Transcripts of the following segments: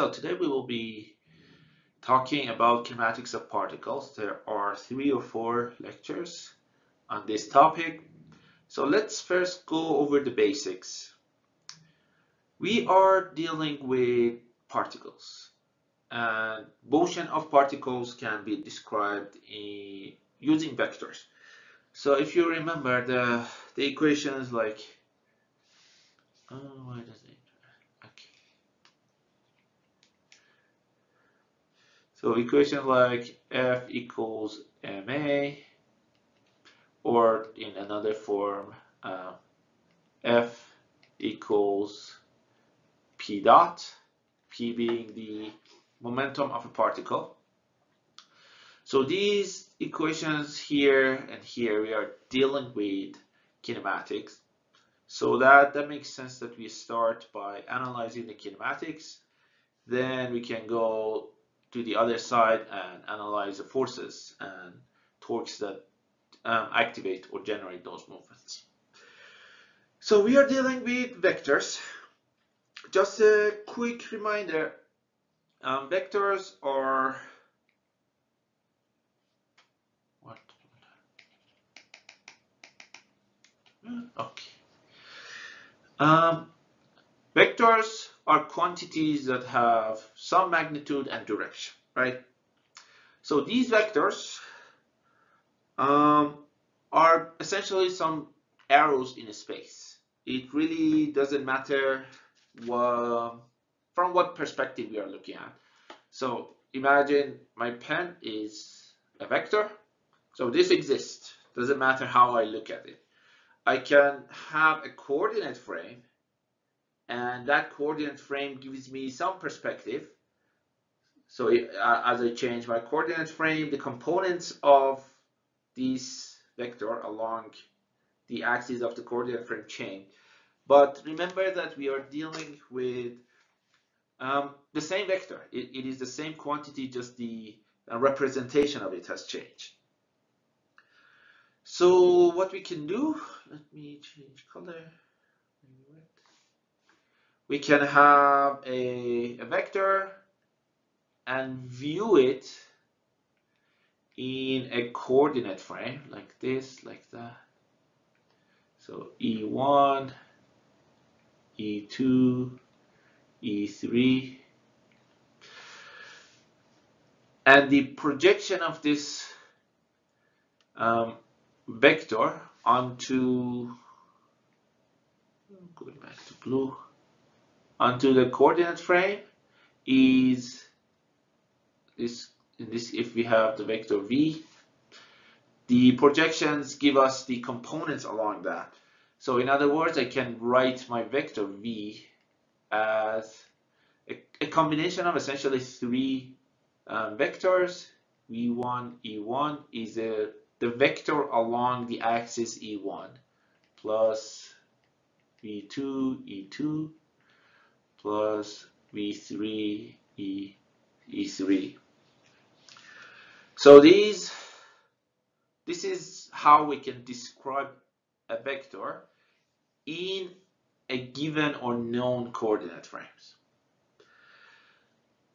So today we will be talking about kinematics of particles. There are three or four lectures on this topic. So let's first go over the basics. We are dealing with particles and motion of particles can be described in, using vectors. So if you remember the, the equations like, oh, why does it, okay. So equations like F equals ma, or in another form, uh, F equals p dot, p being the momentum of a particle. So these equations here and here, we are dealing with kinematics. So that, that makes sense that we start by analyzing the kinematics. Then we can go to the other side and analyze the forces and torques that um, activate or generate those movements. So we are dealing with vectors. Just a quick reminder, um, vectors are what? Okay. Um, vectors are quantities that have some magnitude and direction, right? So these vectors um, are essentially some arrows in a space. It really doesn't matter what, from what perspective we are looking at. So imagine my pen is a vector. So this exists. Doesn't matter how I look at it. I can have a coordinate frame and that coordinate frame gives me some perspective. So it, uh, as I change my coordinate frame, the components of this vector along the axis of the coordinate frame change. But remember that we are dealing with um, the same vector. It, it is the same quantity, just the uh, representation of it has changed. So what we can do, let me change color. We can have a, a vector and view it in a coordinate frame like this, like that. So E1, E2, E3. And the projection of this um, vector onto, going back to blue, onto the coordinate frame is this, this if we have the vector v, the projections give us the components along that. So in other words, I can write my vector v as a, a combination of essentially three um, vectors. v1, e1 is a, the vector along the axis e1 plus v2, e2 plus v3, e, e3. So these, this is how we can describe a vector in a given or known coordinate frames.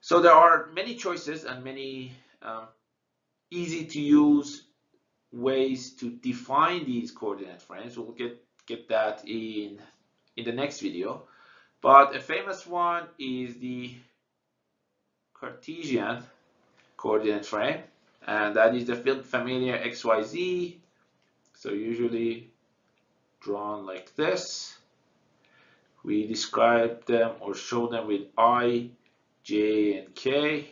So there are many choices and many um, easy to use ways to define these coordinate frames. We'll get, get that in, in the next video. But a famous one is the Cartesian coordinate frame. And that is the field familiar XYZ. So usually drawn like this. We describe them or show them with I, J, and K.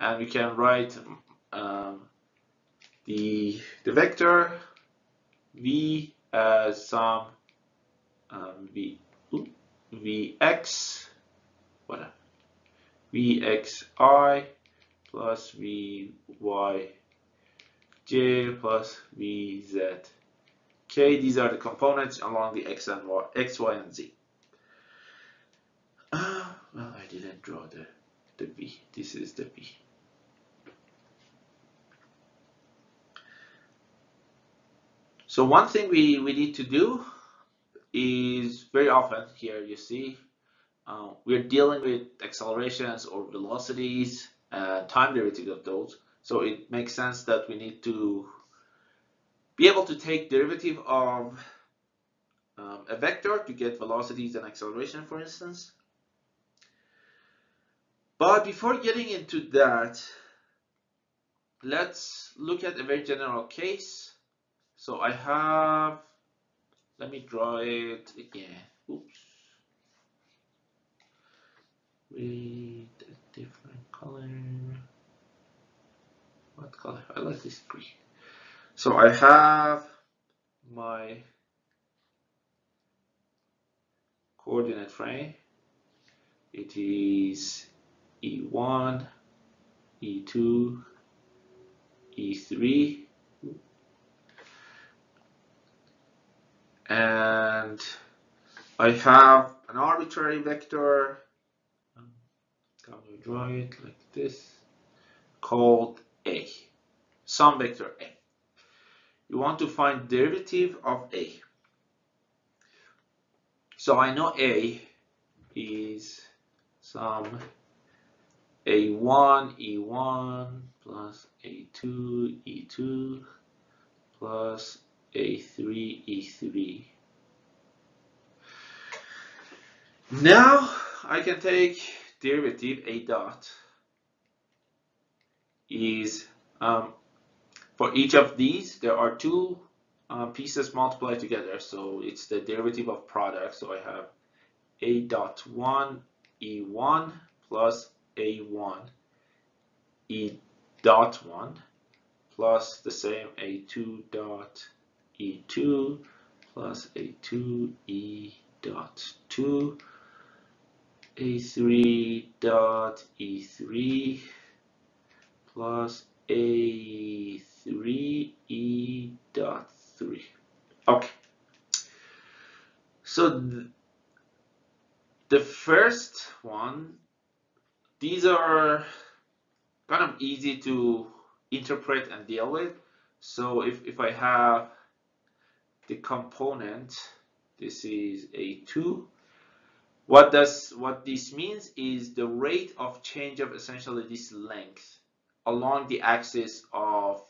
And we can write um, the, the vector V as some um, V, Vx, what, Vxi plus Vyj plus Vz Okay, these are the components along the x and y, x, y, and z. Uh, well, I didn't draw the, the v. This is the v. So one thing we, we need to do is very often here you see uh, we're dealing with accelerations or velocities, uh, time derivative of those. So it makes sense that we need to be able to take derivative of um, a vector to get velocities and acceleration, for instance. But before getting into that, let's look at a very general case. So I have, let me draw it again. Oops. With a different color. What color? I like this green. So I have my coordinate frame. It is E1, E2, E3, and I have an arbitrary vector, can you draw it like this, called A, some vector A. You want to find derivative of A. So I know A is some A1, E1 plus A2, E2 plus A3, E3. Now I can take derivative A dot is um, for each of these there are two uh, pieces multiplied together so it's the derivative of product so I have A dot 1 E1 plus A1 E dot 1 plus the same A2 dot E2 plus A2 E dot 2 A3 dot E3 plus A3 E dot 3. Okay. So th the first one, these are kind of easy to interpret and deal with. So if, if I have the component, this is A2, what does what this means is the rate of change of essentially this length along the axis of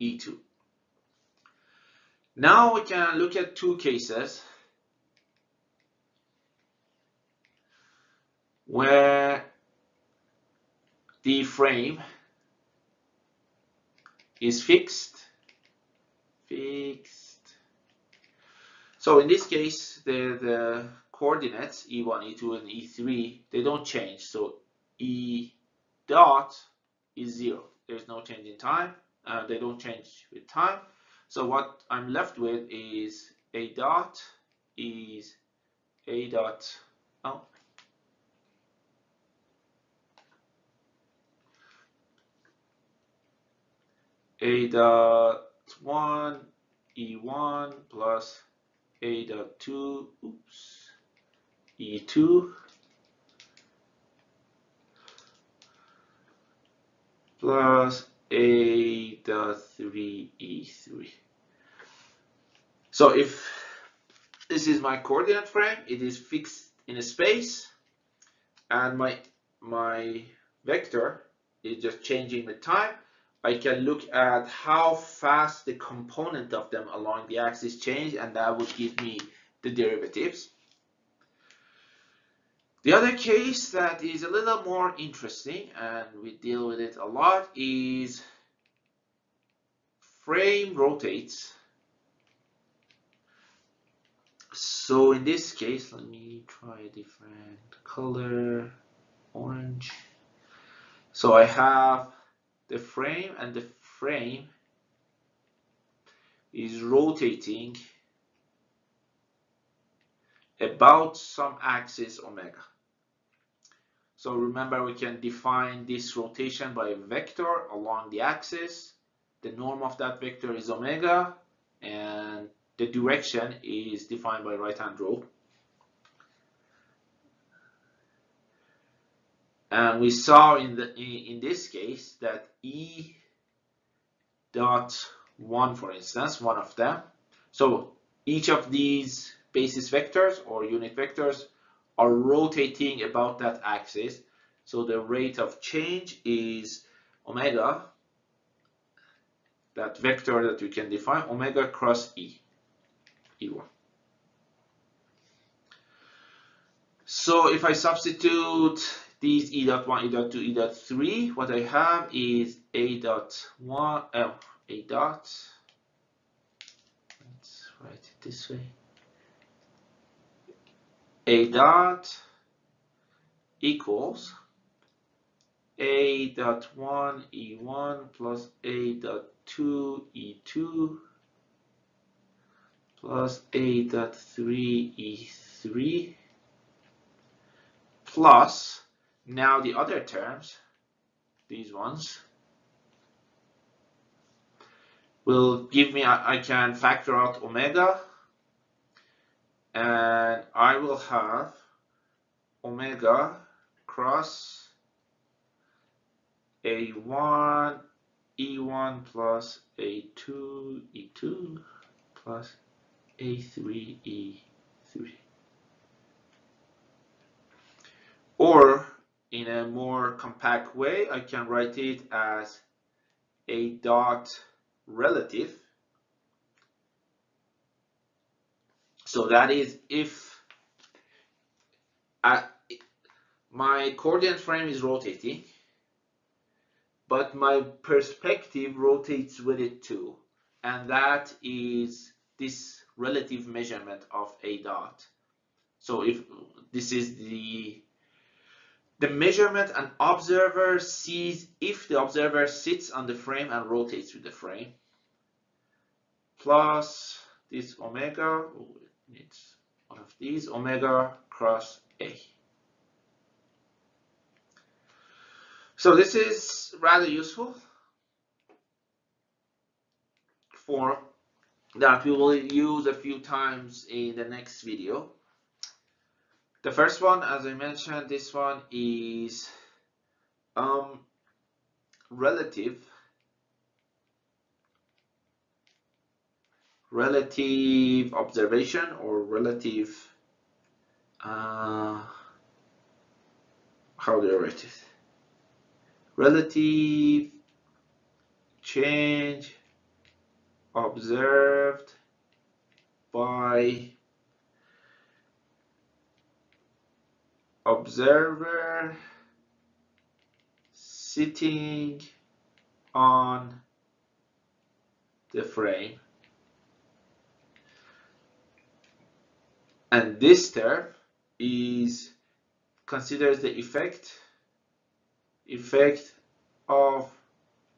E2. Now we can look at two cases where the frame is fixed, fixed. So in this case, the, the coordinates E1, E2, and E3, they don't change. So E dot is zero. There's no change in time. Uh, they don't change with time. So what I'm left with is A dot is A dot, oh, A dot 1 E1 plus A dot 2, oops, E2 plus A dot 3 E3. So if this is my coordinate frame, it is fixed in a space and my, my vector is just changing with time. I can look at how fast the component of them along the axis change and that would give me the derivatives. The other case that is a little more interesting and we deal with it a lot is frame rotates so in this case let me try a different color orange so I have the frame and the frame is rotating about some axis omega so remember we can define this rotation by a vector along the axis the norm of that vector is omega and the direction is defined by right hand rule. And we saw in the in this case that E dot 1 for instance, one of them. So each of these basis vectors or unit vectors are rotating about that axis. So the rate of change is omega, that vector that we can define, omega cross E, E1. So if I substitute these E dot 1, E dot 2, E dot 3, what I have is A dot 1, uh, A dot, let's write it this way, A dot equals A dot 1 E1 plus A dot 2 E2 plus A dot 3 E3 plus now the other terms, these ones, will give me, I, can factor out omega and I will have omega cross a1 e1 plus a2 e2 plus a3 e3 or in a more compact way I can write it as a dot relative. So that is if I, my coordinate frame is rotating but my perspective rotates with it too. And that is this relative measurement of a dot. So if this is the the measurement an observer sees if the observer sits on the frame and rotates with the frame plus this omega, oh, it needs one of these, omega cross A. So this is rather useful for that we will use a few times in the next video. The first one, as I mentioned, this one is um, relative relative observation or relative uh, how do you write it? Relative change observed by observer sitting on the frame. And this term is considers the effect effect of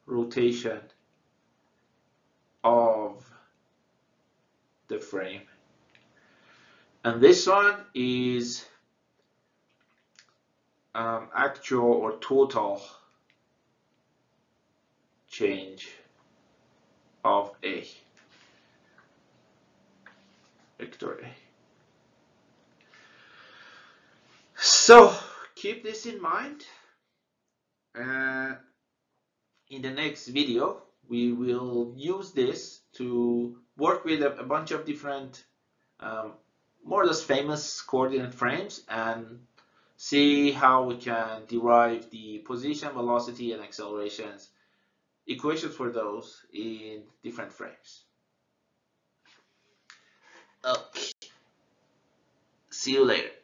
rotation of the frame. And this one is um, actual or total change of A, vector A. So keep this in mind. Uh, in the next video, we will use this to work with a, a bunch of different, um, more or less famous coordinate frames and see how we can derive the position, velocity, and accelerations equations for those in different frames. Okay. See you later.